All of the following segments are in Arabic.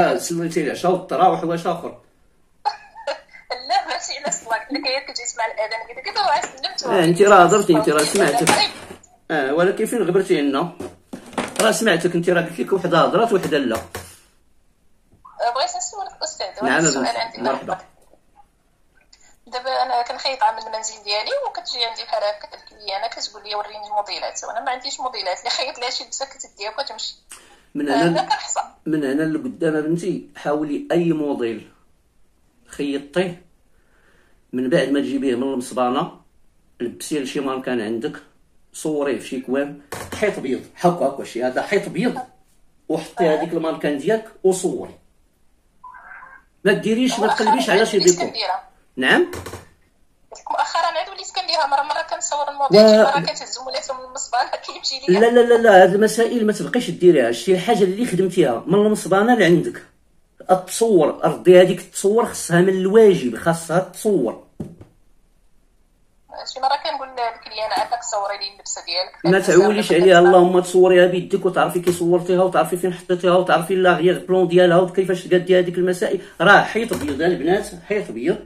سليتي العشاء والتراوح واش اخر لا ماشي على الصلاه كنا كي تسمع الأذان؟ قلت لك سلمت آه أنت راه هضرتي أنت راه سمعتك. آه ولكن فين غبرتي عنا راه سمعتك أنت راه قلت لك وحدة هضرات وحدة لا. بغيت نسولك أستاذ نعم السؤال عندي مرحبا. دابا أنا كنخيط عامل المنزل ديالي وكتجي عندي بحال هكا الكليانه كتقول لي وريني الموديلات وأنا ما عنديش موديلات اللي خيط لها شي لبسه كتديها وكتمشي. من هنا من هنا لقدام بنتي حاولي أي موديل خيطيه من بعد ما تجيبيه من المصبانه لبسيه لشي ماركان عندك صوريه في شي coin حيط بيض هكا هكا شي هذا حيط بيض وحطي هذيك الماركان ديالك وصوري. ما ديريش ما تقلبيش على شي ديكور. نعم؟ مؤخرا عاد وليت كنديرها مرة مرة كنصور الموديل مرة كتهز كيمشي ليا لا لا لا لا هاد المسائل ما تبقيش ديريها. شي حاجة اللي خدمتيها من المصبانه لعندك التصور ردي هذيك التصور خصها من الواجب خاصها تصور. شي مرة كنقول للكليانه عافاك صوري لي اللبسة ديالك. ما تعوليش عليها. اللهم تصوريها بيدك وتعرفي كي صورتيها وتعرفي فين حطيتيها وتعرفي لاغيير بلون ديالها وكيفاش تقادي هذيك المسائل. راه حيط بيض البنات. حيط بيض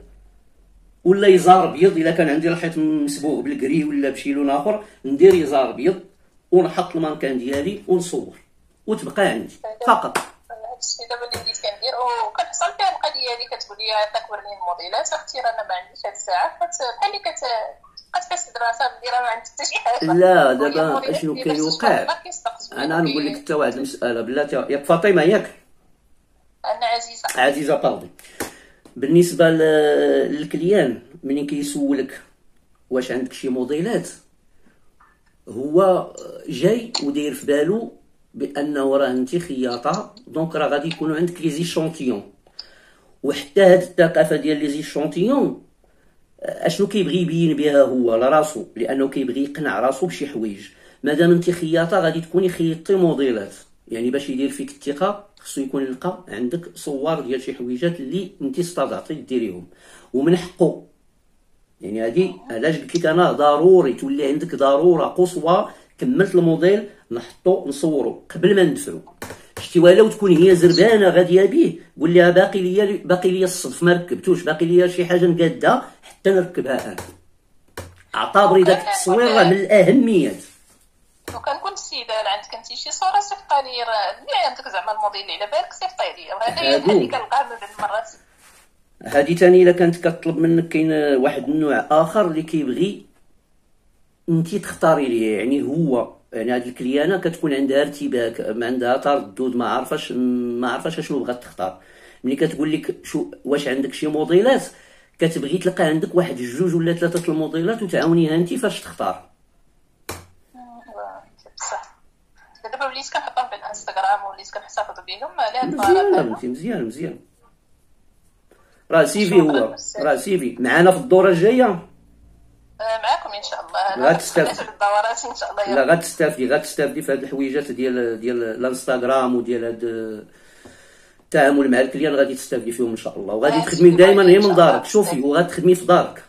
ولا يزار بيض الا كان عندي الحيط مسبوغ بالكري ولا بشي لون آخر ندير يزار بيض ونحط المانكان ديالي ونصور وتبقى عندي فقط. هادشي دابا اللي بديت كندير وكنحصل فيها القضية كتقول لي وريني الموديلات أختي راه ما عنديش هاد الساعة بحال اللي كت ديرها ما حتى شي حاجة. لا، دابا اللي كيوقع؟ أنا نقول لك حتى واحد المسألة بلاتي ياك فاطمة ياك؟ أنا عزيزة. عزيزة pardon بالنسبة لل client ملي كيسولك؟ واش عندك شي موديلات؟ هو جاي وداير في بالو بأنه راه انت خياطة donc راه غادي يكونوا عندك les échantillons وحتى هاد الثقافة ديال les échantillons أشنو كيبغي يبين بها هو؟ لراسو لأنه كيبغي يقنع راسو بشي حوايج. مادام انت خياطة غادي تكوني خيطتي موديلات. يعني باش يدير فيك الثقة خصو يكون يلقى عندك صور ديال شي حويجات اللي انت استطعتي ديريهم. ومن حقه يعني هادي علاش قلت لك أنا ضروري تولي عندك ضرورة قصوى كملت الموديل نحطو نصورو قبل ما ندفعو شتي ولو تكون هي زربانة غادية بيه قول لها باقي ليا باقي ليا الصدف ما ركبتوش. باقي ليا شي حاجة نقاده حتى نركبها أنا. اعتبري داك التصوير راه من الاهميات انت شي صورة صيفطها لي اللي عندك زعما الموديل اللي على بالك صيفطها لي وهذا اللي هادو. كنلقاه من المرات هادي تاني إلا كانت كطلب منك كاين واحد النوع آخر اللي كيبغي انت تختاري ليه. يعني هو يعني هاد الكليانة كتكون عندها ارتباك ما عندها تردد ما عارفاش ما عارفاش شنو بغات تختار. ملي كتقول لك شو واش عندك شي موديلات كتبغي تلقى عندك واحد جوج ولا ثلاثة الموديلات وتعاونيها انت فاش تختار. دابا وليت كنحطهم في الانستغرام وليت كنحتفظ بهم مزيان بنتي مزيان مزيان راه سيفي هو. راه سيفي معانا في الدورة الجاية؟ معاكم إن شاء الله. غتستافد. غتستافد الدورات إن شاء الله لا. غتستافدي غتستافدي في هاد الحويجات ديال ديال الانستغرام وديال هاد التعامل مع ال client غادي تستافدي فيهم إن شاء الله. وغادي آه، تخدمي دائما هي من. دارك. شوفي وغتخدمي في دارك.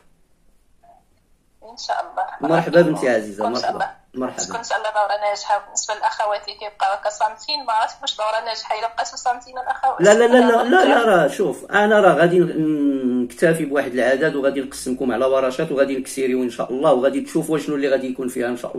إن شاء الله. مرحبا بنتي عزيزة مرحبا. مرحبا. شاء الله دوره ناجحة بالنسبة للاخوات اللي كيبقاو هكا صامتين ما عرفتش واش دوره ناجحة. إلا بقاتو صامتين الأخوات. لا لا لا لا لا, لا راه شوف أنا راه غادي نكتفي بواحد العدد وغادي نقسمكم على ورشات وغادي نكسيريو إن شاء الله وغادي تشوفوا شنو اللي غادي يكون فيها إن شاء الله.